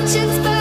Patience.